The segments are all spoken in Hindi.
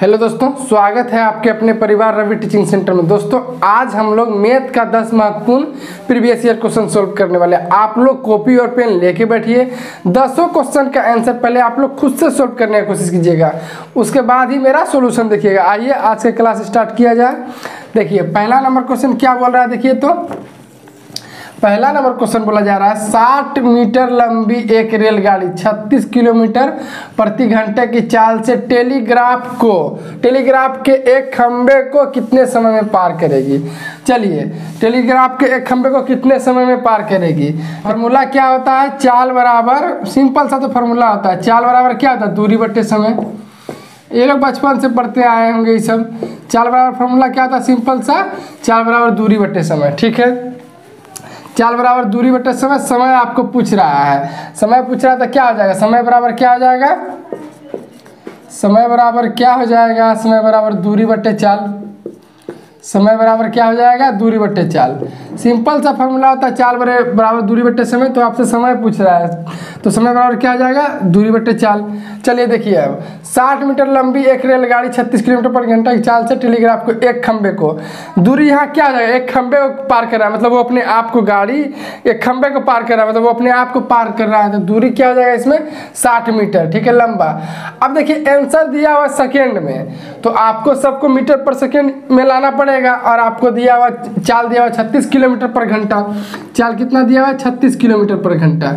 हेलो दोस्तों, स्वागत है आपके अपने परिवार रवि टीचिंग सेंटर में। दोस्तों, आज हम लोग मैथ का दस महत्वपूर्ण प्रीवियस ईयर क्वेश्चन सोल्व करने वाले हैं। आप लोग कॉपी और पेन लेके बैठिए। दसों क्वेश्चन का आंसर पहले आप लोग खुद से सोल्व करने की कोशिश कीजिएगा। उसके बाद ही मेरा सोल्यूशन देखिएगा। आइए, आज का क्लास स्टार्ट किया जाए। देखिए, पहला नंबर क्वेश्चन क्या बोल रहा है? देखिए तो पहला नंबर क्वेश्चन बोला जा रहा है 60 मीटर लंबी एक रेलगाड़ी 36 किलोमीटर प्रति घंटे की चाल से टेलीग्राफ को, टेलीग्राफ के एक खंबे को कितने समय में पार करेगी? चलिए, टेलीग्राफ के एक खंबे को कितने समय में पार करेगी? फार्मूला क्या होता है? चाल बराबर सिंपल सा तो फार्मूला होता है। चाल बराबर क्या होता है? दूरी बटे समय। ये लोग बचपन से पढ़ते आए होंगे ये सब। चाल बराबर फार्मूला क्या होता है? सिंपल सा। चाल बराबर दूरी बटे समय। ठीक है? चाल बराबर दूरी बटे समय समय आपको पूछ रहा है। समय पूछ रहा था क्या हो जाएगा? समय बराबर क्या हो जाएगा? समय बराबर क्या हो जाएगा? समय बराबर दूरी बटे चाल। समय बराबर क्या हो जाएगा? दूरी बट्टे चाल। सिंपल सा फॉर्मूला होता है, चाल बरे, बराबर दूरी बट्टे समय। तो आपसे समय पूछ रहा है। तो समय बराबर क्या हो जाएगा? दूरी बट्टे चाल। चलिए देखिए अब। साठ मीटर लंबी एक रेलगाड़ी छत्तीस किलोमीटर पर घंटा की चाल से टेलीग्राफ को एक खंबे को। दूरी यहाँ क्या हो जाएगा? एक खंबे को पार कर रहा है। मतलब वो अपने आप को गाड़ी, एक खंबे को पार कर रहा है। मतलब वो अपने आप को पार कर रहा है। तो दूरी क्या हो जाएगा इसमें? साठ मीटर। ठीक है, लंबा। अब देखिए आंसर दिया हुआ सेकेंड में। तो आपको सबको मीटर पर सेकेंड में लाना पड़ेगा। और आपको दिया हुआ चाल दिया हुआ छत्तीस किलोमीटर पर घंटा। चाल कितना दिया हुआ है? छत्तीस किलोमीटर पर घंटा।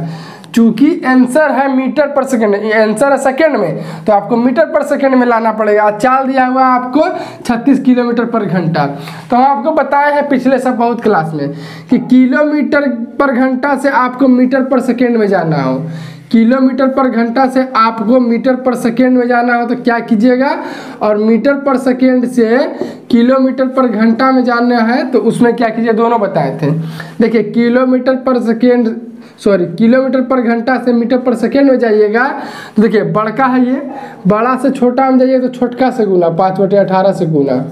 चूँकि आंसर है मीटर पर सेकेंड आंसर है सेकेंड में तो आपको मीटर पर सेकेंड में लाना पड़ेगा। चाल दिया हुआ आपको 36 किलोमीटर पर घंटा। तो हम आपको बताए हैं पिछले सब बहुत क्लास में कि किलोमीटर पर घंटा से आपको मीटर पर सेकेंड में जाना हो। किलोमीटर पर घंटा से आपको मीटर पर सेकेंड में जाना हो तो क्या कीजिएगा? और मीटर पर सेकेंड से किलोमीटर पर घंटा में जाना है तो उसमें क्या कीजिए? दोनों बताए थे। देखिए, किलोमीटर पर सेकेंड, सॉरी, किलोमीटर पर घंटा से मीटर पर सेकेंड में जाइएगा। तो देखिए, बड़का है ये। बड़ा से छोटा में जाइए तो छोटका से गुना, पाँच बटे अठारह से गुना।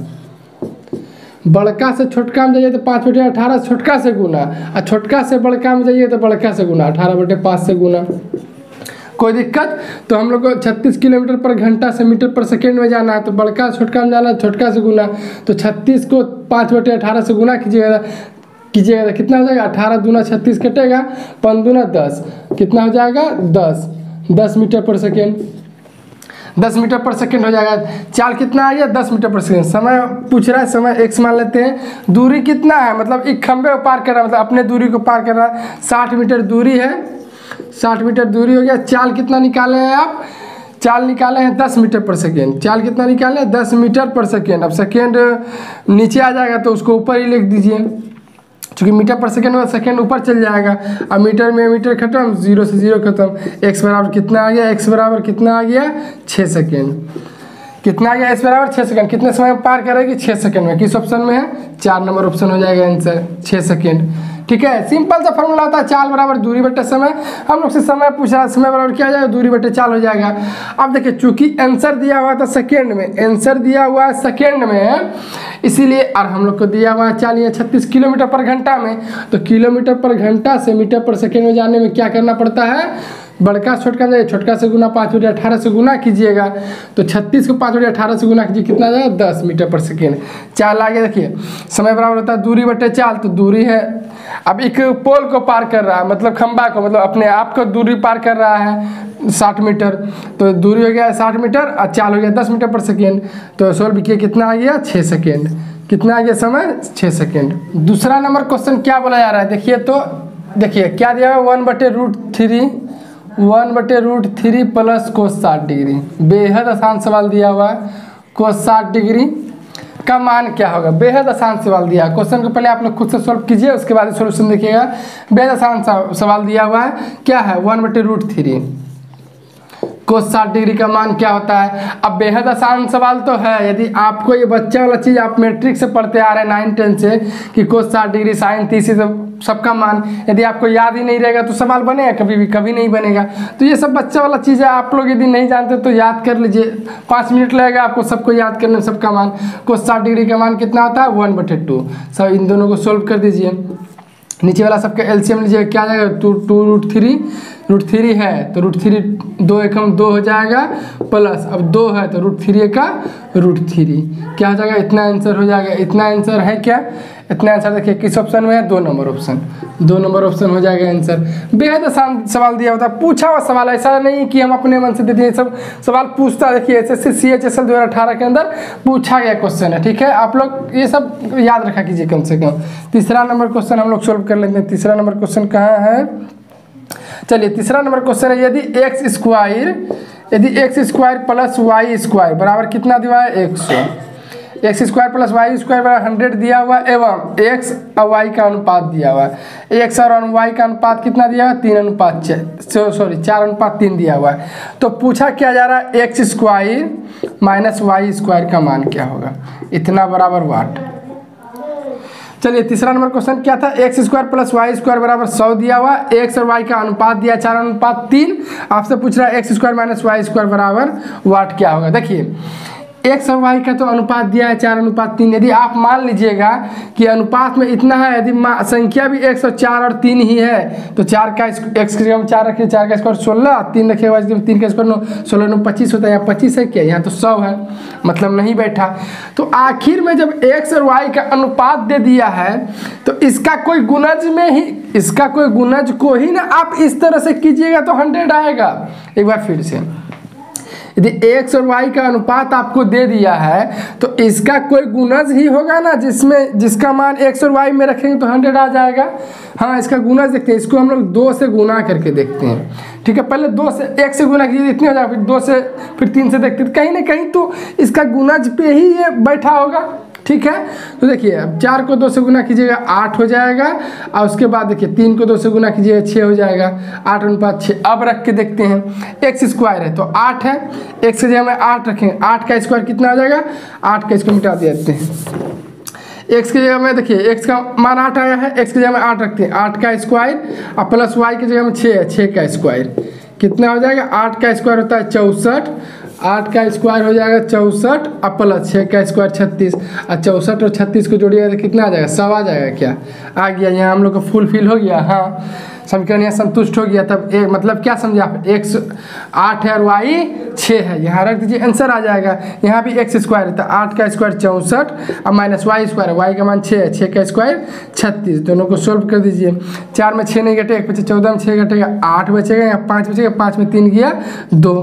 बड़का से छोटका में जाइए तो पाँच बटे अठारह, छोटका से गुना। और छोटका से बड़का में जाइए तो बड़का से गुना, अठारह बटे पाँच से गुना। कोई दिक्कत? तो हम लोग को 36 किलोमीटर पर घंटा से मीटर पर सेकेंड में जाना है तो बड़का छोटका में जाना है, छोटका से गुना। तो 36 को पाँच बटे अठारह से गुना कीजिएगा कीजिएगा कितना हो जाएगा? अठारह दूना छत्तीस कटेगा दूना दस। कितना हो जाएगा? दस। दस मीटर पर सेकेंड। दस मीटर पर सेकेंड हो जाएगा। चाल कितना आ गया दस मीटर पर सेकेंड। समय पूछ रहा है, समय एक्स मान लेते हैं। दूरी कितना है? मतलब एक खंबे को पार कर रहा है मतलब अपने दूरी को पार कर रहा है। साठ मीटर दूरी है। साठ मीटर दूरी हो गया। चाल कितना निकाले हैं आप? चाल निकाले हैं दस मीटर पर सेकेंड। चाल कितना निकाले हैं? दस मीटर पर सेकेंड। अब सेकेंड नीचे आ जाएगा तो उसको ऊपर ही लिख दीजिए। चूँकि मीटर पर सेकेंड में सेकेंड ऊपर चल जाएगा, अब मीटर में मीटर खत्म, ज़ीरो से ज़ीरो खत्म एक्स बराबर कितना आ गया एक्स बराबर कितना आ गया छः सेकेंड। कितना आ गया इस बराबर? छः सेकंड। कितने समय में पार करेगी? छः सेकेंड में। किस ऑप्शन में है? चार नंबर ऑप्शन हो जाएगा आंसर छः सेकंड। ठीक है? सिंपल सा फॉर्मूला होता है चाल बराबर दूरी बटे समय। हम लोग से समय पूछ समय बराबर क्या हो जाएगा? दूरी बटे चाल हो जाएगा। अब देखिए, चूँकि आंसर दिया हुआ था सेकेंड में आंसर दिया हुआ है सेकेंड में, इसीलिए और हम लोग को दिया हुआ है चाल ये छत्तीस किलोमीटर पर घंटा में। तो किलोमीटर पर घंटा से मीटर पर सेकेंड में जाने में क्या करना पड़ता है? बड़का से छोटका जाए छोटका से गुना पाँच बटे अठारह से गुना कीजिएगा तो छत्तीस को पाँच बटे अठारह से गुना कीजिए, कितना जाएगा दस मीटर पर सेकेंड। चाल आगे देखिए, समय बराबर होता है, दूरी बटे चाल तो दूरी है। अब एक पोल को पार कर रहा है मतलब खंबा को मतलब अपने आप को दूरी पार कर रहा है, साठ मीटर। तो दूरी हो गया साठ मीटर, और चाल हो गया दस मीटर पर सेकेंड। तो सोल्व किए कितना आ गया? छः सेकेंड। कितना आ गया समय? छः सेकेंड। दूसरा नंबर क्वेश्चन क्या बोला जा रहा है? देखिए तो देखिए, क्या दिया है? वन बटे रूट थ्री वन बटे रूट थ्री प्लस कोस साठ डिग्री। बेहद आसान सवाल दिया हुआ है, कोस साठ डिग्री का मान क्या होगा? बेहद आसान सवाल दिया क्वेश्चन को पहले आप लोग खुद से सॉल्व कीजिए, उसके बाद सॉल्यूशन देखिएगा। बेहद आसान सवाल दिया हुआ है, क्या है? वन बटे रूट थ्री। कोस साठ डिग्री का मान क्या होता है? अब बेहद आसान सवाल तो है, यदि आपको ये बच्चा वाला चीज़ आप मैट्रिक से पढ़ते आ रहे हैं, नाइन, टेन से, कि कोस साठ डिग्री साइन, तीस सबका मान। यदि आपको याद ही नहीं रहेगा तो सवाल बनेगा, कभी भी, कभी नहीं बनेगा। तो ये सब बच्चा वाला चीज़ है। आप लोग यदि नहीं जानते तो याद कर लीजिए। पाँच मिनट लगेगा आपको सबको याद करने में, सबका मान। को साठ डिग्री का मान कितना होता है? वन बटे टू सब इन दोनों को सोल्व कर दीजिए। नीचे वाला सबका एलसीएम लीजिए क्या आ जाएगा? Two two root three root three है तो रूट थ्री दो एकम दो हो जाएगा प्लस अब दो है तो रूट थ्री का रूट थ्री क्या हो जाएगा? इतना आंसर हो जाएगा। इतना आंसर है क्या? इतना आंसर देखिए, किस ऑप्शन में है? दो नंबर ऑप्शन दो नंबर ऑप्शन हो जाएगा आंसर बेहद आसान सवाल दिया होता है पूछा हुआ सवाल, ऐसा नहीं कि हम अपने मन से दे दिए, सब सवाल पूछता देखिए S S C C H S L दो हज़ार अठारह के अंदर पूछा गया क्वेश्चन है, ठीक है? आप लोग ये सब याद रखा कीजिए कम से कम। तीसरा नंबर क्वेश्चन हम लोग सोल्व कर लेते हैं। तीसरा नंबर क्वेश्चन कहाँ है? चलिए, तीसरा नंबर क्वेश्चन है, यदि एक्स स्क्वायर यदि X square plus Y square बराबर कितना दिया है? एक सौ। X square plus Y square बराबर हंड्रेड दिया हुआ एवं एक्स और वाई का अनुपात दिया हुआ है। एक्स और वाई का अनुपात कितना दिया हुआ है? तीन अनुपात सॉरी चार अनुपात तीन दिया हुआ है। तो पूछा क्या जा रहा है? X square minus Y square का मान क्या होगा? इतना बराबर वाट चलिए तीसरा नंबर क्वेश्चन क्या था? X square plus Y square बराबर सौ दिया हुआ। एक्स और वाई का अनुपात दिया, चार अनुपात तीन। आपसे पूछ रहा है X square minus Y square बराबर वाट क्या होगा? देखिए एक्स और वाई का तो अनुपात दिया है, चार अनुपात तीन। यदि आप मान लीजिएगा कि अनुपात में इतना है, यदि संख्या भी एक सौ चार और तीन ही है तो चार का एक्स की चार रखिए चार का स्क्वायर सोलह, तीन रखिएगा तीन का स्क्वायर नौ, सोलह नौ पच्चीस होता है, यहाँ पच्चीस है क्या? यहाँ तो सौ है मतलब नहीं बैठा। तो आखिर में जब एक्स और वाई का अनुपात दे दिया है तो इसका कोई गुनज में ही इसका कोई गुनज को ही ना आप इस तरह से कीजिएगा तो हंड्रेड आएगा। एक बार फिर से। यदि एक्स और वाई का अनुपात आपको दे दिया है तो इसका कोई गुनज ही होगा ना, जिसमें, जिसका मान एक्स और वाई में रखेंगे तो हंड्रेड आ जाएगा। हाँ इसका गुनज देखते हैं, इसको हम लोग दो से गुना करके देखते हैं। ठीक है, पहले दो से, एक से गुना कीजिए, इतने हो जाएगा, फिर दो से, फिर तीन से देखते कहीं ना कहीं तो इसका गुनज पे ही ये बैठा होगा। ठीक है? तो देखिए, अब चार को दो से गुना कीजिएगा, आठ हो जाएगा, और उसके बाद देखिए, तीन को दो से गुना कीजिएगा छः हो जाएगा। आठ अनुपात छः अब रख के देखते हैं। एक्स स्क्वायर है तो आठ है। एक्स की जगह में आठ रखें। आठ का स्क्वायर कितना आ जाएगा? आठ का इसको मिटा देते हैं। एक्स की जगह में देखिए एक्स का मान आठ आया है एक्स की जगह में आठ रखते हैं। आठ का स्क्वायर और प्लस वाई की जगह में छः है छः का स्क्वायर कितना हो जाएगा? आठ का स्क्वायर होता है चौंसठ। आठ का स्क्वायर हो जाएगा चौंसठ और प्लस छः का स्क्वायर छत्तीस। और चौंसठ और छत्तीस को जोड़िएगा तो कितना आ जाएगा? सब आ जाएगा क्या? आ गया, यहाँ हम लोग का फुलफिल हो गया। हाँ। समीकरण यहाँ संतुष्ट हो गया, तब एक मतलब क्या समझे आप? एक आठ है और वाई छः है। यहाँ रख दीजिए आंसर आ जाएगा। यहाँ भी एक्स स्क्वायर है तो आठ का स्क्वायर चौंसठ और माइनस वाई स्क्वायर है। वाई का मान छः है छः का स्क्वायर छत्तीस। दोनों को सोल्व कर दीजिए। चार में छः नहीं घटेगा बचे चौदह में छः घटेगा, आठ बचेगा या पाँच बचेगा, पाँच में तीन गया, दो।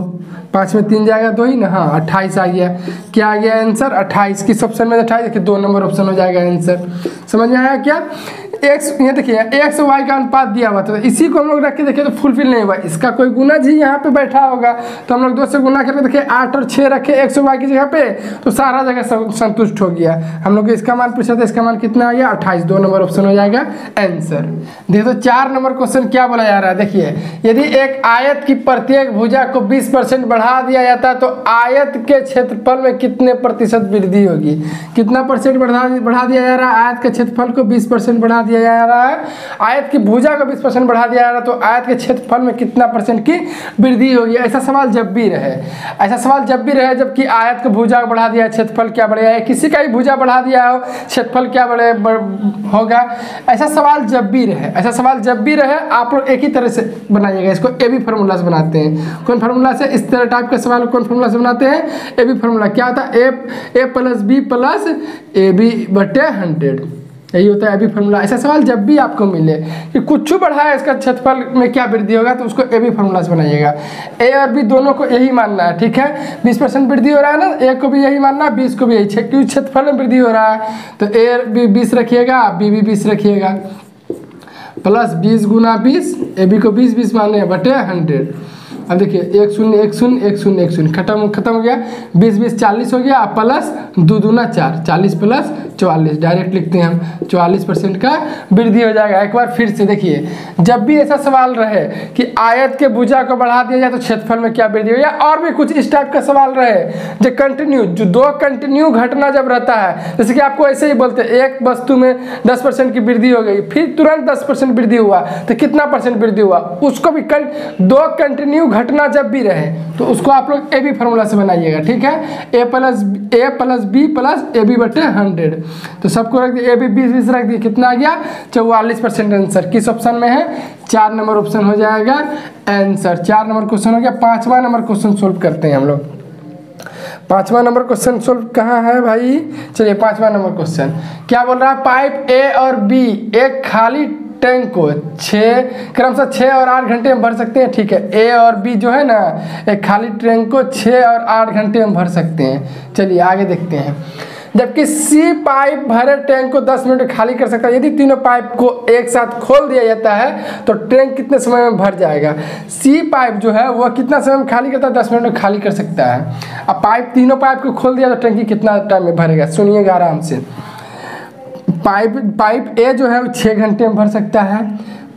पाँच में तीन जाएगा, दो ही ना? हाँ अट्ठाईस आ गया। क्या आ गया आंसर अट्ठाईस किस ऑप्शन में अट्ठाईस दो नंबर ऑप्शन हो जाएगा आंसर समझ में आया क्या? एक्स ये देखिए एक्स वाई का अनुपात दिया हुआ था। इसी को हम लोग रख के देखिए तो फुलफिल नहीं हुआ। इसका कोई गुना जी यहाँ पे बैठा होगा तो हम लोग दो से गुना करके देखिए आठ और छः रखे एक्स वाई की जगह पे तो सारा जगह संतुष्ट हो गया। हम लोग इसका मान पूछा था, इसका मान कितना आ गया? अट्ठाईस। दो नंबर ऑप्शन हो जाएगा आंसर देखिए तो चार नंबर क्वेश्चन क्या बोला जा रहा है? देखिए, यदि एक आयत की प्रत्येक भुजा को बीस परसेंट बढ़ा दिया जाता है तो आयत के क्षेत्रफल में कितने प्रतिशत वृद्धि होगी? कितना परसेंट बढ़ा बढ़ा दिया जा रहा है? आयत के क्षेत्रफल को बीस परसेंट बढ़ा दिया जा रहा है। आयत की भुजा को बीस परसेंट बढ़ा दिया जा रहा है तो आयत के क्षेत्रफल में कितना परसेंट की वृद्धि होगी? ऐसा सवाल जब भी रहे। ऐसा सवाल जब भी रहे, जबकि आयत की भुजा को बढ़ा दिया, क्षेत्रफल क्या बढ़ेगा किसी का भी भुजा बढ़ा दिया हो, क्षेत्रफल क्या बढ़े होगा? ऐसा सवाल जब भी रहे, ऐसा सवाल जब भी रहे, आप लोग एक ही तरह से बनाइएगा। इसको ए बी फार्मूला से बनाते हैं। कौन फार्मूला से? इस तरह टाइप का सवाल कौन फार्मूला से बनाते हैं? ए बी फार्मूला क्या होता? है A A plus B plus A B बटे हंड्रेड यही होता है अभी फार्मूला ऐसा सवाल जब भी आपको मिले कि कुछ बढ़ा है इसका क्षेत्रफल में क्या वृद्धि होगा तो उसको ए बी फार्मूला से बनाइएगा। ए और बी दोनों को यही मानना है, ठीक है? बीस परसेंट वृद्धि हो रहा है ना ए को भी यही मानना है, बीस को भी यही क्योंकि क्षेत्रफल में वृद्धि हो रहा है। तो ए बी बीस रखिएगा बी भी बीस रखिएगा। प्लस बीस गुना बीस ए बी को बीस बीस माने बटे हंड्रेड। अब देखिए, एक शून्य एक शून्य एक शून्य एक शून्य। खत्म खत्म हो गया। बीस बीस, चालीस हो गया। प्लस दो दूना चार। चालीस प्लस चौवालीस। डायरेक्ट लिखते हैं हम। चौवालीस परसेंट का वृद्धि हो जाएगा। एक बार फिर से देखिए, जब भी ऐसा सवाल रहे कि आयत के भुजा को बढ़ा दिया जाए तो क्षेत्रफल में क्या वृद्धि हो या और भी कुछ इस टाइप का सवाल रहे, जो कंटिन्यू जो दो कंटिन्यू घटना जब रहता है, जैसे कि आपको ऐसे ही बोलते एक वस्तु में दस परसेंट की वृद्धि हो गई, फिर तुरंत दस परसेंट वृद्धि हुआ तो कितना परसेंट वृद्धि हुआ? उसको भी दो कंटिन्यू घटना जब भी रहे तो उसको आप लोग ए बी फार्मूला से बनाइएगा, ठीक है? A plus A plus B plus A B बटे हंड्रेड तो सबको रख दिए ए बी बीस बीस रख दिए कितना आ गया? चौवालीस परसेंट आंसर किस ऑप्शन में है? चार नंबर ऑप्शन हो जाएगा आंसर चार नंबर क्वेश्चन हो गया, पांचवा नंबर क्वेश्चन सोल्व करते हैं हम लोग. पांचवा नंबर क्वेश्चन सोल्व कहाँ है भाई? चलिए पांचवा नंबर क्वेश्चन क्या बोल रहा है? पाइप ए और बी एक खाली टैंक को छः क्रमशः छः और आठ घंटे में भर सकते हैं। ठीक है ए और बी जो है ना, एक खाली टैंक को छः और आठ घंटे में भर सकते हैं। चलिए आगे देखते हैं। जबकि सी पाइप भरे टैंक को 10 मिनट में खाली कर सकता है। यदि तीनों पाइप को एक साथ खोल दिया जाता है तो टैंक कितने समय में भर जाएगा? सी पाइप जो है, वह कितना समय में खाली करता है? दस मिनट में खाली कर सकता है। अब पाइप, तीनों पाइप को खोल दिया तो टैंकी कितना टाइम में भरेगा? सुनिएगा आराम से। पाइप पाइप ए जो है वो छः घंटे में भर सकता है।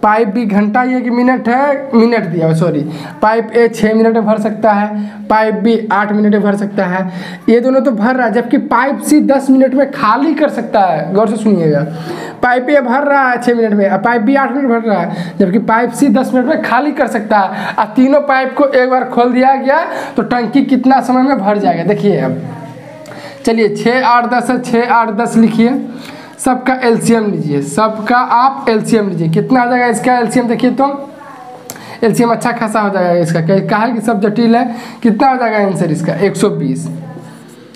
पाइप बी घंटा ये कि मिनट है, मिनट दिया सॉरी पाइप ए छः मिनट में भर सकता है, पाइप बी आठ मिनट में भर सकता है। ये दोनों तो भर रहा है, जबकि पाइप सी दस मिनट में खाली कर सकता है। गौर से सुनिएगा। पाइप ए भर रहा है छः मिनट में पाइप बी आठ मिनट भर रहा है, जबकि पाइप सी दस मिनट में खाली कर सकता है। और तीनों पाइप को एक बार खोल दिया गया तो टंकी कितना समय में भर जाएगा? देखिए अब। चलिए छः आठ दस है छः आठ दस लिखिए। सबका एलसीएम लीजिए, सबका आप एलसीएम लीजिए। कितना आ जाएगा इसका एलसीएम? देखिए तो एलसीएम अच्छा खासा हो जाएगा इसका। कहा कि सब जटिल है, कितना हो जाएगा आंसर इसका? 120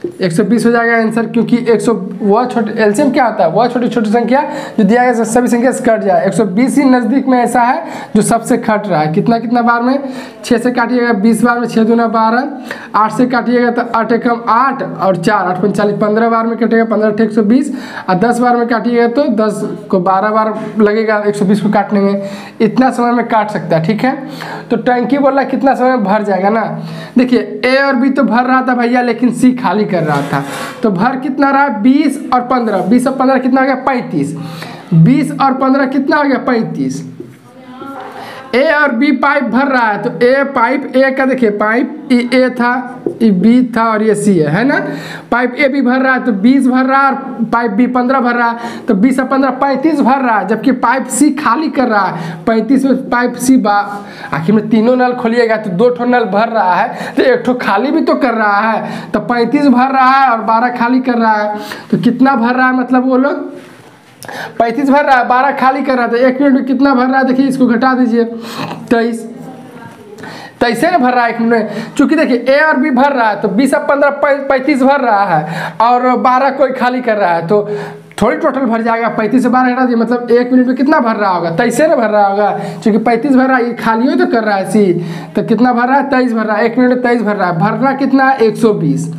120 हो जाएगा आंसर क्योंकि 100 वह छोटे एलसीएम क्या होता है? वह छोटी छोटी संख्या जो दिया गया सभी संख्या से कट जाए। 120 ही नज़दीक में ऐसा है जो सबसे कट रहा है। कितना कितना बार में? 6 से काटिएगा 20 बार में छः दूना बारह। आठ से काटिएगा तो आठ एकम आठ और चार। आठ पंचालीस पंद्रह बार में कटेगा, पंद्रह अठे एक सौ बीस। और दस बार में काटिएगा तो दस को बारह बार लगेगा, एक सौ बीस को काटने में। इतना समय में काट सकता है, ठीक है? तो टंकी बोला कितना समय में भर जाएगा ना? देखिए ए और बी तो भर रहा था भैया, लेकिन सी खाली कर रहा था। तो भर कितना रहा? बीस और पंद्रह। बीस और पंद्रह कितना हो गया? पैंतीस। बीस और पंद्रह कितना हो गया? पैंतीस। ए और बी पाइप भर रहा है तो ए पाइप ए का देखिए पाइप ए था, ये बी था और ये सी है है ना? पाइप ए भी भर रहा है तो बीस भर रहा है और पाइप बी पंद्रह भर रहा है तो बीस और पंद्रह पैंतीस भर रहा है, जबकि पाइप सी खाली कर रहा है। पैंतीस में पाइप सी बा, आखिर में तीनों नल खोलिएगा तो दो ठो नल भर रहा है तो एक ठो खाली भी तो कर रहा है तो पैंतीस भर रहा है और बारह खाली कर रहा है तो कितना भर रहा है मतलब वो लोग? पैंतीस भर रहा है बारह खाली कर रहा था, एक मिनट में कितना भर रहा है देखिए इसको घटा दीजिए। तेईस। तेईसे ना भर रहा है एक मिनट चूँकि देखिए ए और बी भर रहा है तो बीस और पंद्रह पैंतीस भर रहा है, और बारह कोई खाली कर रहा है तो थोड़ी टोटल भर जाएगा, पैंतीस से बारह हटा दिए मतलब एक मिनट में कितना भर रहा होगा? तेईस ना भर रहा होगा क्योंकि पैंतीस भर रहा है, ये खाली हो तो कर रहा है सी तो कितना भर रहा है? तेईस भर रहा है, एक मिनट में तेईस भर रहा है। भरना कितना है? एक सौ बीस।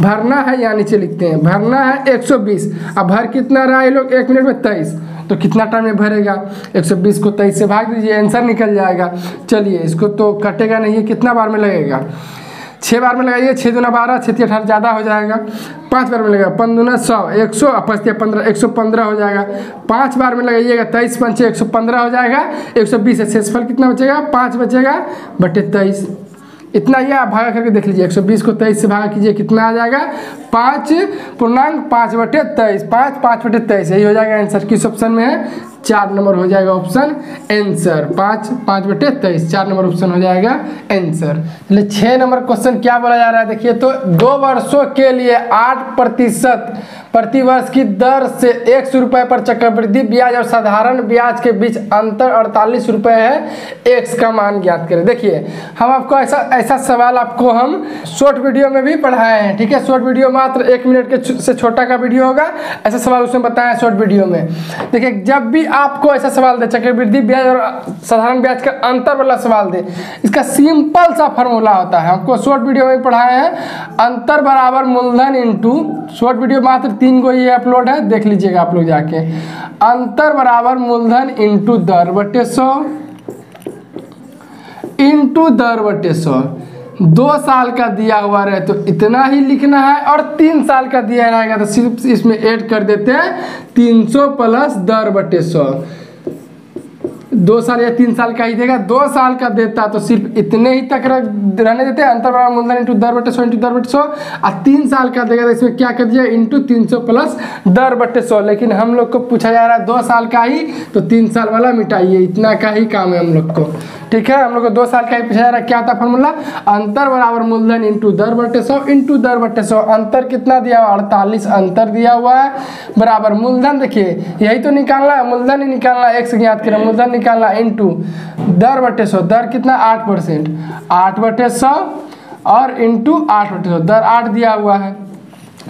भरना है या नीचे लिखते हैं, भरना है 120 अब भर कितना रहा है लोग? एक मिनट में तेईस। तो कितना टाइम में भरेगा? 120 को तेईस से भाग दीजिए आंसर निकल जाएगा। चलिए, इसको तो कटेगा नहीं है कितना बार में लगेगा? छः बार में लगाइए छः दूना बारह छः अठारह, ज़्यादा हो जाएगा। पाँच बार में लगेगा पंद्रह सौ, एक सौ पचतिया पंद्रह, एक सौ पंद्रह हो जाएगा। पाँच बार में लगाइएगा, तेईस पंचे एक सौ पंद्रह हो जाएगा। एक सौ बीस शेषफल कितना बचेगा? पाँच बचेगा, बटे तेईस। इतना ही आप भागा करके देख लीजिए 120 को तेईस से भागा कीजिए, कितना आ जाएगा? पाँच पूर्णांक पाँच बटे तेईस, पाँच पाँच बटे तेईस, यही हो जाएगा आंसर किस ऑप्शन में है? चार नंबर हो जाएगा ऑप्शन आंसर। पाँच पाँच बटे तेईस, चार नंबर ऑप्शन हो जाएगा आंसर। चलिए छः नंबर क्वेश्चन क्या बोला जा रहा है? देखिए तो दो वर्षों के लिए आठ प्रतिशत प्रति वर्ष की दर से एक सौ रुपये पर चक्रवृद्धि ब्याज और साधारण ब्याज के बीच अंतर अड़तालीस रुपये है। एक्स का मान ज्ञात करें। देखिए, हम आपको ऐसा ऐसा सवाल आपको हम शॉर्ट वीडियो में भी पढ़ाए हैं, ठीक है? शॉर्ट वीडियो मात्र एक मिनट के से छोटा का वीडियो होगा। ऐसा सवाल उसमें बताया शॉर्ट वीडियो में। देखिए, जब भी आपको ऐसा सवाल दे, चक्रवृद्धि ब्याज और साधारण ब्याज का अंतर वाला सवाल दे। इसका सिंपल सा फॉर्मूला होता है। हमको शॉर्ट वीडियो में पढ़ाए हैं, अंतर बराबर मूलधन इंटू शॉर्ट वीडियो मात्र तीन को ये अपलोड है, देख लीजिएगा आप लोग जाके। अंतर बराबर मूलधन इंटू दर बटे सौ इंटू दर बटे सौ। दो साल का दिया हुआ रहे तो इतना ही लिखना है और तीन साल का दिया रहेगा तो सिर्फ़ इसमें ऐड कर देते हैं, तीन सौ प्लस दर बटे सौ। दो साल या तीन साल का ही देगा। दो साल का देता तो सिर्फ़ इतने ही तक रहने देते। अंतर बराबर मूलधन इंटू दर बटे सौ इंटू दर बटे सौ। और तीन साल का देगा तो इसमें क्या कर दिया? इंटू तीन सौ प्लस दर बटे सौ। लेकिन हम लोग को पूछा जा रहा है दो साल का ही तो तीन साल वाला मिटाइए। इतना का ही काम है हम लोग को। ठीक है? हम लोग को दो साल का ही पूछा जा रहा है। क्या था फॉर्मूला अंतर बराबर मूलधन इंटू दर बटे सौ इंटू दर बटे सौ। अंतर कितना दिया हुआ? अड़तालीस अंतर दिया हुआ है। बराबर मूलधन देखिए, यही तो निकालना है। मूलधन ही निकालना है। एक से ज्ञात करें। मूलधन निकालना इंटू दर बटे सौ, दर कितना? आठ परसेंट। आठ बटे सौ और इंटू आठ बटे सौ। दर आठ दिया हुआ है।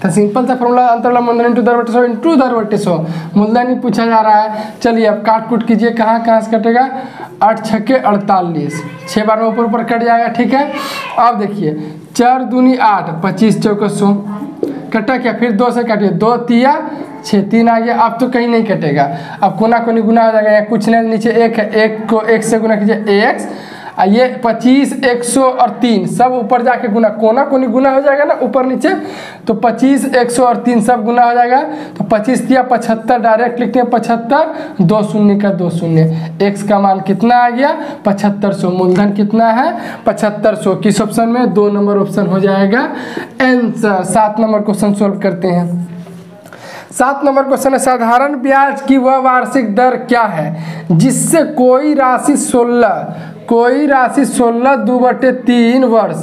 तो सिंपल सा फॉर्मूला अंतरला मूलधन इंटू दर बटे सौ इंटू दर बटे सौ। मूलधन ही पूछा जा रहा है। चलिए अब काट कूट कीजिए। कहाँ कहाँ से कटेगा? आठ छक्के अड़तालीस। छः बार में ऊपर ऊपर कट जाएगा, ठीक है? अब देखिए, चार दूनी आठ, पच्चीस चौके सौ कटा क्या? फिर दो से काटिए। दो तिया छः तीन आ गया। अब तो कहीं नहीं कटेगा। अब कोना कोनी गुना हो जाएगा। कुछ नहीं, नीचे एक है। एक को एक से गुना कीजिए एक्स ये पच्चीस, एक सौ और तीन। सब ऊपर जाके गुना, कोना कोनी गुना हो जाएगा ना, ऊपर नीचे? तो पच्चीस, एक सौ और तीन, सब गुना हो जाएगा। तो पच्चीस दिया पचहत्तर, डायरेक्ट लिखते हैं पचहत्तर, दो शून्य का दो शून्य। एक्स का मान कितना आ गया? पचहत्तर सौ। मूलधन कितना है? पचहत्तर सौ। किस ऑप्शन में? दो नंबर ऑप्शन हो जाएगा। एंसर सात नंबर क्वेश्चन सोल्व करते हैं। सात नंबर क्वेश्चन है, साधारण ब्याज की वह वार्षिक दर क्या है? जिससे कोई राशि सोलह, कोई राशि सोलह दो बटे तीन वर्ष,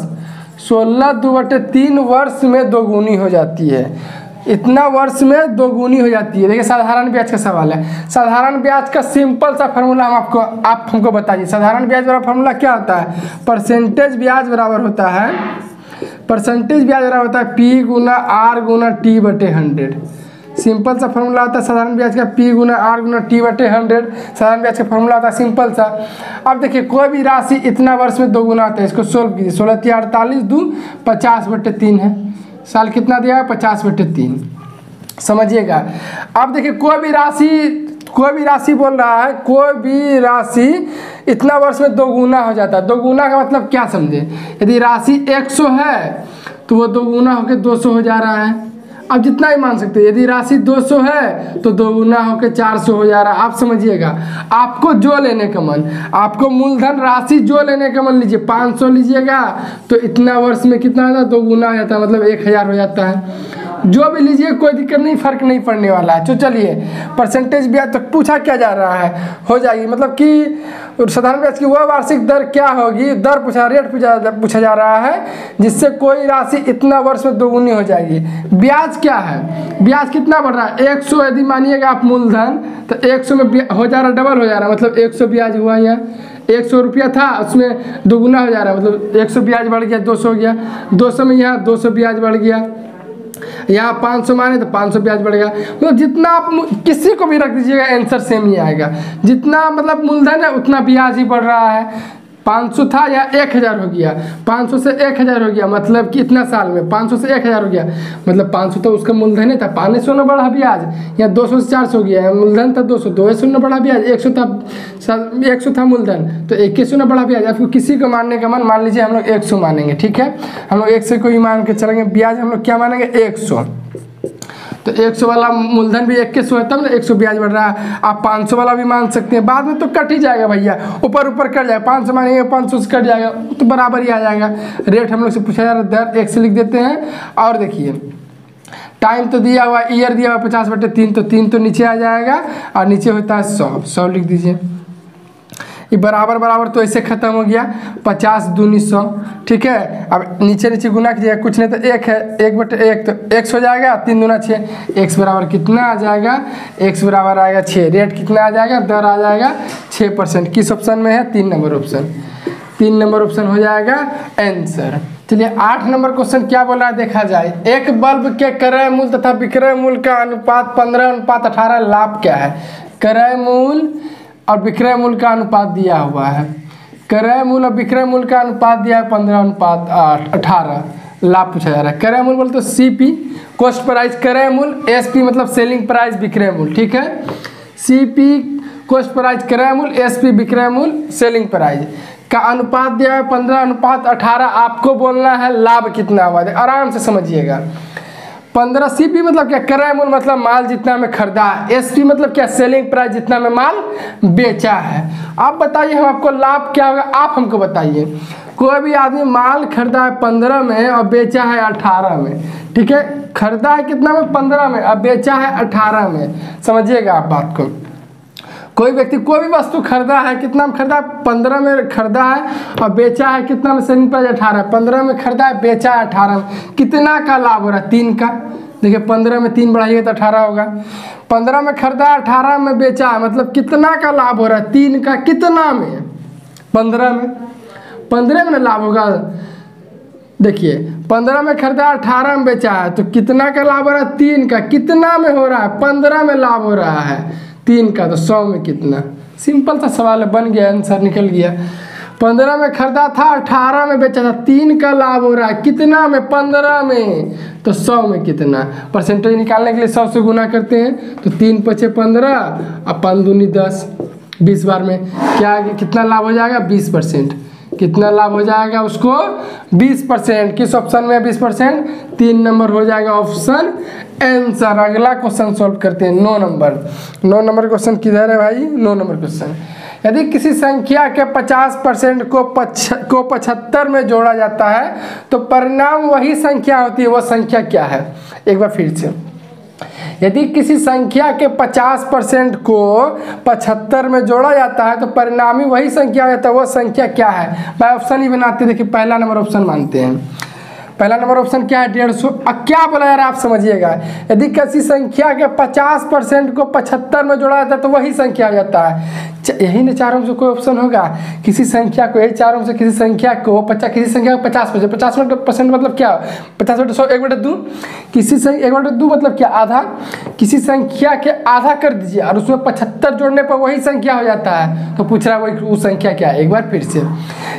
सोलह दो बटे तीन वर्ष में दोगुनी हो जाती है। इतना वर्ष में दोगुनी हो जाती है। देखिए, साधारण ब्याज का सवाल है। साधारण ब्याज का सिंपल सा फार्मूला हम आपको, आप हमको बताइए। साधारण ब्याज वाला फार्मूला क्या होता है? परसेंटेज ब्याज बराबर होता है, परसेंटेज ब्याज बराबर होता है पी गुना आर गुना टी बटे हंड्रेड। सिंपल सा फॉर्मूला होता है, साधारण ब्याज का पी गुना आर गुना टी बटे हंड्रेड साधारण ब्याज का फॉर्मूला होता है सिंपल सा। अब देखिए, कोई भी राशि इतना वर्ष में दो गुना आता है, इसको सोल्व कीजिए। सोलह तीन अड़तालीस दो, पचास बटे तीन है। साल कितना दिया? है पचास बटे तीन। समझिएगा। अब देखिए, कोई भी राशि, कोई भी राशि बोल रहा है, कोई भी राशि इतना वर्ष में दो गुना हो जाता है। दो गुना का मतलब क्या समझे? यदि राशि 100 है तो वो दो गुना होकर 200 हो जा रहा है। अब जितना ही मान सकते हैं। यदि राशि 200 है तो दोगुना होकर 400 हो जा रहा है। आप समझिएगा। आपको जो लेने का मन, आपको मूलधन राशि जो लेने का मन लीजिए 500 लीजिएगा तो इतना वर्ष में कितना है? दो गुना हो जाता है मतलब एक हज़ार हो जाता है। जो भी लीजिए, कोई दिक्कत नहीं, फ़र्क नहीं पड़ने वाला है। तो चलिए परसेंटेज ब्याज तक पूछा क्या जा रहा है? हो जाएगी। मतलब कि साधारण ब्याज की वह वार्षिक दर क्या होगी? दर पूछा रेट पूछा पूछा जा रहा है, जिससे कोई राशि इतना वर्ष में दोगुनी हो जाएगी। ब्याज क्या है? ब्याज कितना बढ़ रहा है? एक सौ यदि मानिएगा आप मूलधन तो एक सौ में हो जा रहा डबल हो जा रहा। मतलब एक सौ ब्याज हुआ यहाँ एक सौ रुपया था, उसमें दोगुना हो जा रहा। है मतलब एक सौ ब्याज बढ़ गया, दो सौ हो गया। दो सौ में यहाँ दो सौ ब्याज बढ़ गया। यहाँ पाँच सौ माने तो पाँच सौ ब्याज बढ़ेगा। मतलब जितना आप किसी को भी रख दीजिएगा आंसर सेम ही आएगा। जितना मतलब मूलधन है, उतना ब्याज ही बढ़ रहा है। पाँच सौ था या एक हज़ार हो गया? पाँच सौ से एक हज़ार हो गया मतलब कि इतना साल में? पाँच सौ से एक हज़ार हो गया। मतलब पाँच सौ तो उसका मूलधन ही था। पाँच सौ ना बढ़ा ब्याज या दो सौ से चार सौ हो गया। मूलधन था दो सौ दो सौ ना बढ़ा ब्याज एक सौ था एक सौ था मूलधन तो एक सौ ना बढ़ा ब्याज आपको किसी को मानने का मन, मान लीजिए हम लोग एक सौ मानेंगे, ठीक है? हम लोग एक सौ को ही मान के चलेंगे, ब्याज हम लोग क्या मानेंगे? एक सौ। सौ तो 100 वाला मूलधन भी एक के सौ है, तब ना एक सौ ब्याज बढ़ रहा है। आप 500 वाला भी मान सकते हैं। बाद में तो कट ही जाएगा भैया। ऊपर ऊपर कट जाएगा। 500 मानेंगे 500 से कट जाएगा। तो बराबर ही आ जाएगा। रेट हम लोग से पूछा जा रहा है। दर एक से लिख देते हैं। और देखिए, टाइम तो दिया हुआ, ईयर दिया हुआ पचास बटे तीन तो तीन तो नीचे आ जाएगा। और नीचे होता है सौ। सौ लिख दीजिए। ये बराबर बराबर तो ऐसे खत्म हो गया। पचास दूनी सौ, ठीक है? अब नीचे नीचे गुना कीजिएगा कुछ नहीं तो एक है, एक बटे एक तो एक्स हो जाएगा, तीन दूना छः। एक्स बराबर कितना आ जाएगा? एक्स बराबर आएगा छः। रेट कितना आ जाएगा? दर आ जाएगा छः परसेंट। किस ऑप्शन में है? तीन नंबर ऑप्शन। तीन नंबर ऑप्शन हो जाएगा आंसर। चलिए, आठ नंबर क्वेश्चन क्या बोल रहा है? देखा जाए। एक बल्ब के क्रय मूल्य तथा विक्रय मूल्य का अनुपात पंद्रह, अनुपात अठारह लाभ क्या है? क्रय मूल्य और विक्रय मूल्य का अनुपात दिया हुआ है। क्रय मूल्य और विक्रय मूल्य का अनुपात दिया है पंद्रह, अनुपात आठ, अठारह। लाभ पूछा जा रहा है। क्रय मूल्य बोलते तो सी पी कॉस्ट प्राइस क्रय मूल्य एस पी मतलब सेलिंग प्राइस विक्रय मूल्य ठीक है? सी पी कॉस्ट प्राइस क्रय मूल्य एस पी विक्रय मूल्य सेलिंग प्राइस का अनुपात दिया है पंद्रह, अनुपात अठारह, आपको बोलना है लाभ कितना हुआ। आराम से समझिएगा। पंद्रह सी पी मतलब क्या क्रय मूल्य मतलब माल जितना में खरीदा एस पी मतलब क्या सेलिंग प्राइस जितना में माल बेचा है। आप बताइए, हम आपको लाभ क्या होगा, आप हमको बताइए। कोई भी आदमी माल खरीदा है पंद्रह में और बेचा है अठारह में, ठीक है? खरीदा है कितना में? पंद्रह में, और बेचा है अठारह में। समझिएगा आप बात को। कोई व्यक्ति कोई भी वस्तु खरीदा है, कितना में खरीदा है? पंद्रह में खरीदा है और बेचा है कितना में? सेलिंग प्राइस अठारह। पंद्रह में खरीदा है, बेचा है अठारह। में कितना का लाभ हो रहा है? तीन का। देखिए, पंद्रह में तीन बढ़ाइए तो अठारह होगा। पंद्रह में खरीदा है, अठारह में बेचा है मतलब कितना का लाभ हो रहा है? तीन का कितना में? पंद्रह में। पंद्रह में लाभ होगा। देखिए, पंद्रह में खरीदा अठारह में बेचा है तो कितना का लाभ हो रहा है? तीन का। कितना में हो रहा है? पंद्रह में लाभ हो रहा है। तीन का तो सौ में कितना? सिंपल सा सवाल है, बन गया आंसर निकल गया। पंद्रह में खरीदा था, अठारह में बेचा था, तीन का लाभ हो रहा है। कितना में? पंद्रह में। तो सौ में कितना? परसेंटेज निकालने के लिए सौ से गुना करते हैं तो तीन पचे पंद्रह और पाँच दूनी दस, बीस बार में क्या कितना लाभ हो जाएगा? बीस परसेंट। कितना लाभ हो जाएगा उसको? 20 परसेंट। किस ऑप्शन में 20 परसेंट? तीन नंबर हो जाएगा ऑप्शन आंसर अगला क्वेश्चन सॉल्व करते हैं। नौ नंबर। नौ नंबर क्वेश्चन किधर है भाई? नौ नंबर क्वेश्चन यदि किसी संख्या के 50 परसेंट को पच को पचहत्तर में जोड़ा जाता है तो परिणाम वही संख्या होती है। वह संख्या क्या है? एक बार फिर से। यदि किसी संख्या के 50 परसेंट को 75 में जोड़ा जाता है तो परिणामी वही संख्या हो जाता है वह संख्या क्या है? भाई ऑप्शन ही बनाते देखिए पहला नंबर ऑप्शन मानते हैं। पहला नंबर ऑप्शन क्या है? डेढ़ सौ क्या बोला यार, आप समझिएगा। यदि किसी संख्या के 50 परसेंट को 75 में जोड़ा जाता है तो वही संख्या हो जाता है। यही ना चारों से कोई ऑप्शन होगा? किसी संख्या को, यही चारों से किसी संख्या को पचास किसी संख्या को पचास परसेंट। पचास परसेंट मतलब क्या? पचास बटे सौ एक बटे दो। किसी संख्या एक बटे दो मतलब क्या? आधा। किसी संख्या के आधा कर दीजिए, और उसमें पचहत्तर जोड़ने पर वही संख्या हो जाता है। तो पूछ रहा है वही संख्या क्या है? एक बार फिर से।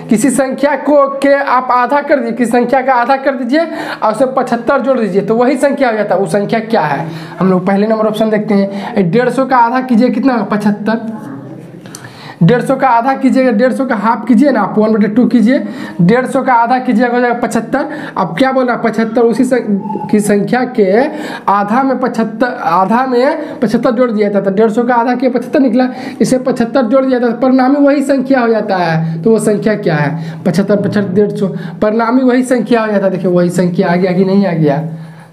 किसी संख्या को के आप आधा कर दीजिए, किसी संख्या का आधा कर दीजिए और उसे पचहत्तर जोड़ दीजिए तो वही संख्या हो जाता है। वो संख्या क्या है? हम लोग पहले नंबर ऑप्शन देखते हैं। डेढ़ सौ का आधा कीजिए, कितना? पचहत्तर। डेढ़ सौ का आधा कीजिएगा, डेढ़ सौ का हाफ़ कीजिए ना, आप वन बटे टू कीजिए। डेढ़ सौ का आधा कीजिएगा हो जाएगा पचहत्तर। अब क्या बोल रहा है, पचहत्तर उसी की संख्या के आधा में पचहत्तर आधा में पचहत्तर जोड़ दिया जाता था तो डेढ़ सौ का आधा किया, पचहत्तर निकला। इसे पचहत्तर जोड़ दिया जाता था परिणामी वही संख्या हो जाता है। तो वो संख्या क्या है? पचहत्तर पचहत्तर, डेढ़ सौ। परिणामी वही संख्या हो जाता है। देखिए, वही संख्या आ गया कि नहीं आ गया।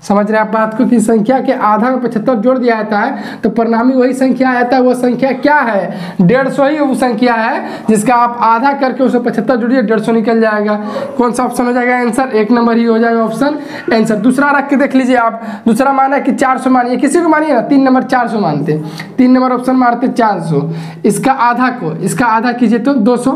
समझ रहे हैं आप बात को कि संख्या के आधा में पचहत्तर जोड़ दिया जाता है तो परिणामी वही संख्या आता है, वो संख्या क्या है? डेढ़ सौ ही वो संख्या है, जिसका आप आधा करके उसे पचहत्तर जोड़िए, डेढ़ सौ निकल जाएगा। कौन सा ऑप्शन हो जाएगा? आंसर एक नंबर ही हो जाएगा ऑप्शन आंसर दूसरा रख के देख लीजिए आप। दूसरा माना कि चार सौ मानिए। किसी को मानिए ना, तीन नंबर चार सौ मानते। तीन नंबर ऑप्शन मारते चार सौ। इसका आधा को, इसका आधा कीजिए तो दो सौ।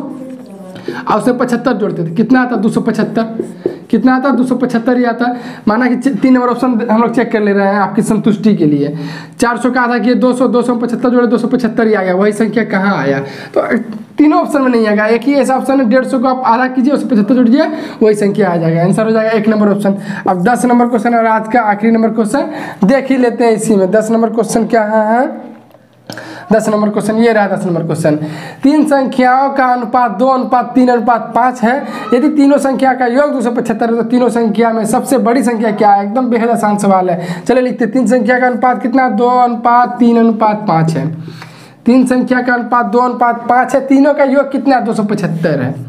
और उसे पचहत्तर जोड़ते थे। कितना आता? दो सौ पचहत्तर। कितना आता? दो सौ पचहत्तर ही आता। माना कि तीन नंबर ऑप्शन हम लोग चेक कर ले रहे हैं आपकी संतुष्टि के लिए। चार सौ का आधा किए, दो सौ दो सौ पचहत्तर जोड़े, दो सौ पचहत्तर ही आ गया। वही संख्या कहाँ आया? तो तीनों ऑप्शन में नहीं आएगा। एक ही ऐसा ऑप्शन है, डेढ़ सौ को आप आधा कीजिए उससे पचहत्तर जोड़िए वही संख्या आ जाएगा। आंसर हो जाएगा एक नंबर ऑप्शन अब दस नंबर क्वेश्चन और आज का आखिरी नंबर क्वेश्चन देख ही लेते हैं इसी में। दस नंबर क्वेश्चन क्या है? दस नंबर क्वेश्चन, ये रहा दस नंबर क्वेश्चन। तीन संख्याओं का अनुपात दो, अनुपात तीन, अनुपात पाँच है। यदि तीनों संख्या का योग दो सौ पचहत्तर है तो तीनों संख्या में सबसे बड़ी संख्या क्या है? एकदम बेहद आसान सवाल है। चले लिखते तीन संख्या का अनुपात कितना? दो, अनुपात तीन, अनुपात पाँच है। तीन संख्या का अनुपात दो, अनुपात पाँच है। तीनों का योग कितना? दो सौ पचहत्तर है।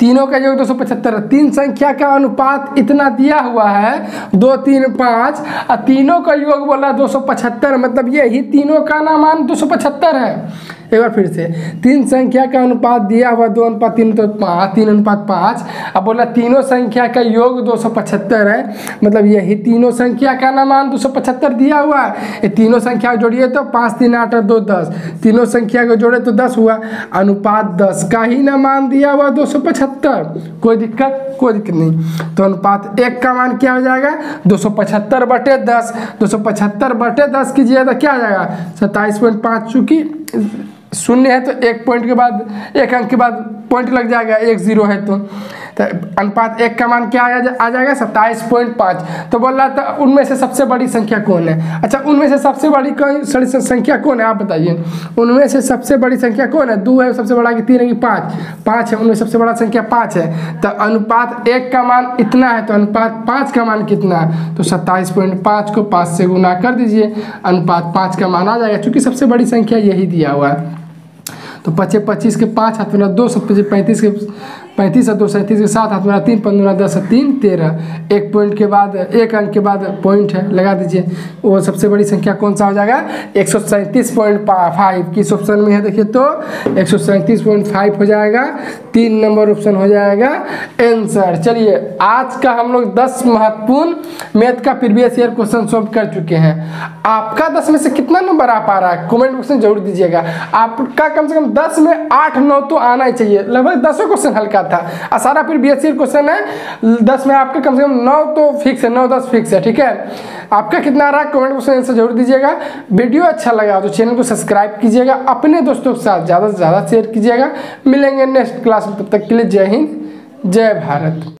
तीनों का योग दो सौ पचहत्तर। तीन संख्या का अनुपात इतना दिया हुआ है? दो, तीन, पाँच। और तीनों का योग बोला दो सौ पचहत्तर मतलब यही तीनों का नामान दो सौ पचहत्तर है। एक बार फिर से। तीन संख्या का अनुपात दिया हुआ दो अनुपात तीन तो पाँच तीन अनुपात पाँच। अब बोला तीनों संख्या का योग दो सौ पचहत्तर है। मतलब यही तीनों संख्या का नामान दो सौ पचहत्तर दिया हुआ है। ये तीनों संख्या जोड़िए तो पाँच, तीन, आठ और दो, दस। तीनों संख्या को जोड़े तो दस हुआ। अनुपात दस का ही नामान दिया हुआ दो सौ पचहत्तर। कोई दिक्कत? कोई दिक्कत नहीं। तो अनुपात एक का मान क्या हो जाएगा? दो सौ पचहत्तर बटे दस। दो सौ पचहत्तर बटे दस कीजिए तो क्या आ जाएगा? सत्ताईस पॉइंट पाँच चूँकि शून्य है तो एक पॉइंट के बाद, एक अंक के बाद पॉइंट लग जाएगा, एक ज़ीरो है तो। तो अनुपात एक का मान क्या आ जाएगा? सत्ताईस पॉइंट पाँच। तो बोल रहा था, उनमें से सबसे बड़ी संख्या कौन है? अच्छा उनमें से सबसे बड़ी कौन संख्या कौन है? आप बताइए। उनमें से सबसे बड़ी संख्या कौन है? दो है, सबसे बड़ा कि तीन है कि पाँच। पाँच है, उनमें सबसे बड़ा संख्या पाँच है। तो अनुपात एक का मान इतना है तो अनुपात पाँच का मान कितना है? तो सत्ताईस पॉइंट पाँच को पाँच से गुना कर दीजिए। अनुपात पाँच का मान आ जाएगा क्योंकि सबसे बड़ी संख्या यही दिया हुआ है। तो पचे पच्चीस के पाँच हाथ में दो सौ पैंतीस के पैंतीस है दो सैंतीस के साथ हाथ मेरा तीन, पंद्रह, दस, तीन, तेरह। एक पॉइंट के बाद, एक अंक के बाद पॉइंट है, लगा दीजिए। वो सबसे बड़ी संख्या कौन सा हो जाएगा? एक सौ सैंतीस पॉइंट फाइव किस ऑप्शन में है? देखिए तो एक सौ सैंतीस पॉइंट फाइव हो जाएगा। तीन नंबर ऑप्शन हो जाएगा। आंसर चलिए, आज का हम लोग दस महत्वपूर्ण मैथ का प्रीवियस ईयर क्वेश्चन सॉल्व कर चुके हैं। आपका दस में से कितना नंबर आ पा रहा है? कमेंट बॉक्स में ज़रूर दीजिएगा। आपका कम से कम दस में आठ, नौ तो आना ही चाहिए। लगभग दसों क्वेश्चन हल्का था। और सारा फिर बी क्वेश्चन है। दस में आपका कम से कम नौ तो फिक्स है, नौ, दस फिक्स है, ठीक है? आपका कितना रहा? कमेंट बॉक्स में आंसर ज़रूर दीजिएगा। वीडियो अच्छा लगा तो चैनल को सब्सक्राइब कीजिएगा। अपने दोस्तों के साथ ज़्यादा से ज़्यादा शेयर कीजिएगा। मिलेंगे नेक्स्ट क्लास में, तब तक के लिए जय हिंद, जय भारत।